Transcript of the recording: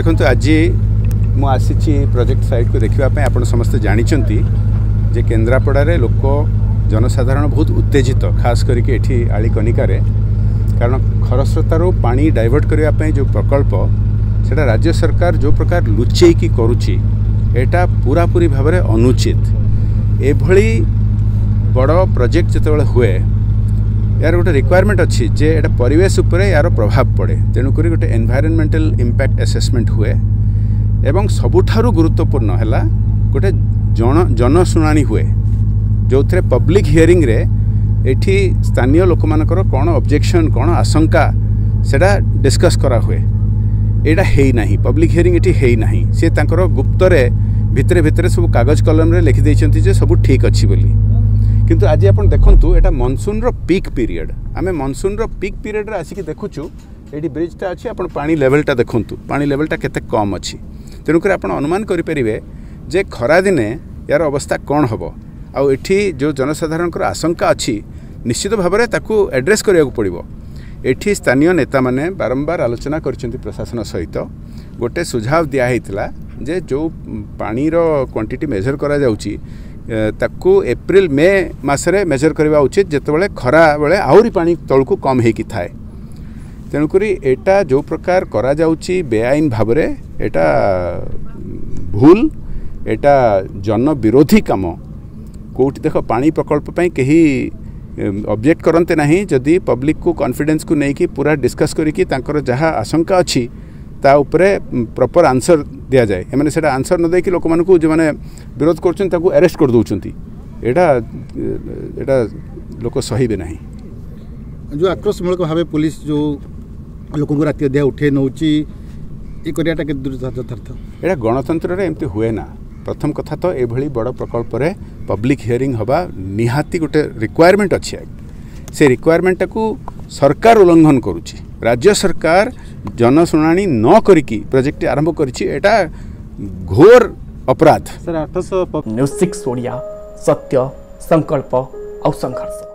ଦେଖନ୍ତୁ ଆଜି ମୁଁ ଆସିଛି ପ୍ରୋଜେକ୍ଟ ସାଇଟ୍କୁ ଦେଖିବା ପାଇଁ ଆପଣ ସମସ୍ତେ ଜାଣିଛନ୍ତି ଯେ କେନ୍ଦ୍ରାପଡ଼ାରେ ଲୋକ ଜନସାଧାରଣ ବହୁତ ଉତ୍ତେଜିତ ଖାସ କରିକି ଏଠି ଆଳିକନିକାରେ କାରଣ ଖରସ୍ରୋତାରୁ ପାଣି ଡାଇଭର୍ଟ କରିବା ପାଇଁ ଯେଉଁ ପ୍ରକଳ୍ପ ସେଇଟା ରାଜ୍ୟ ସରକାର ଯେଉଁ ପ୍ରକାର ଲୁଚେଇକି କରୁଛି ଏଇଟା ପୁରାପୁରି ଭାବରେ ଅନୁଚିତ ଏଭଳି ବଡ଼ ପ୍ରୋଜେକ୍ଟ ଯେତେବେଳେ ହୁଏ ଏହାର ଗୋଟେ ରିକ୍ୱାରମେଣ୍ଟ ଅଛି ଯେ ଏଇଟା ପରିବେଶ ଉପରେ ଏହାର ପ୍ରଭାବ ପଡ଼େ ତେଣୁକରି ଗୋଟେ ଏନ୍ଭାଇରନ୍ମେଣ୍ଟାଲ ଇମ୍ପାକ୍ଟ ଆସେସମେଣ୍ଟ ହୁଏ ଏବଂ ସବୁଠାରୁ ଗୁରୁତ୍ୱପୂର୍ଣ୍ଣ ହେଲା ଗୋଟେ ଜଣ ଜନଶୁଣାଣି ହୁଏ ଯେଉଁଥିରେ ପବ୍ଲିକ୍ ହିୟରିଂରେ ଏଠି ସ୍ଥାନୀୟ ଲୋକମାନଙ୍କର କ'ଣ ଅବଜେକ୍ସନ୍ କ'ଣ ଆଶଙ୍କା ସେଇଟା ଡିସ୍କସ୍ କରାହୁଏ ଏଇଟା ହେଇନାହିଁ ପବ୍ଲିକ୍ ହିୟରିଂ ଏଠି ହେଇନାହିଁ ସିଏ ତାଙ୍କର ଗୁପ୍ତରେ ଭିତରେ ଭିତରେ ସବୁ କାଗଜ କଲମରେ ଲେଖିଦେଇଛନ୍ତି ଯେ ସବୁ ଠିକ୍ ଅଛି ବୋଲି কিন্তু আজ আপনার দেখুন এটা মনসুন পিক পিরিয়ড আমি মনসুন্র পিক পিরিয়ডে আসিকি দেখুছু এটি ব্রিজটা আছে আপনার পানি লেভেলটা দেখুন পানি লেভেলটা কেতে কম অছি আপনার অনুমান করে যে খরাদিনে এর অবস্থা কম হব আঠি যে জনসাধারণ আশঙ্কা অশ্চিত ভাবে তাকে এড্রেস করা পড়ব এটি স্থানীয় নেতা মানে বারম্বার আলোচনা করছেন প্রশাসন সহিত গোটে সুঝাব দিয়া হয়েছিল যে যে পাঁর কোয়ান্টিটি মেজর করা যাচ্ছে ताकू एप्रिल मे मस मेजर करवा उचित जिते बड़े खरा बेले आनी तल को कम होता है तेणुक एटा जो प्रकार कर बेआईन भाव एटा भूल एटा जन विरोधी कम कौट देख पा प्रकल्प कहीं अब्जेक्ट करते ना जदि पब्लिक को कन्फिडेन्स को लेकिन पूरा डिस्कस करी जहाँ आशंका अच्छी ताऊपर प्रपर आंसर दि जाए एम से आंसर न देखिए लोक मूँ जो मैंने विरोध करेस्ट कर दौंट लोक सहबे ना जो आक्रोशमूलक भाव पुलिस जो लोक राति अध्या उठे नौची ये यथार्थ यहाँ गणतंत्र एमती हुए ना प्रथम कथा तो यह बड़ प्रकल्प पब्लिक हियरिंग हवा निहाती गोटे रिक्वयरमेंट अच्छे से रिक्वयरमेंटा को सरकार उल्लंघन कर राज्य सरकार जनशुना न करी प्रोजेक्ट आरंभ कर घोर अपराध सर आठश न्यूज सत्य संकल्प और संघर्ष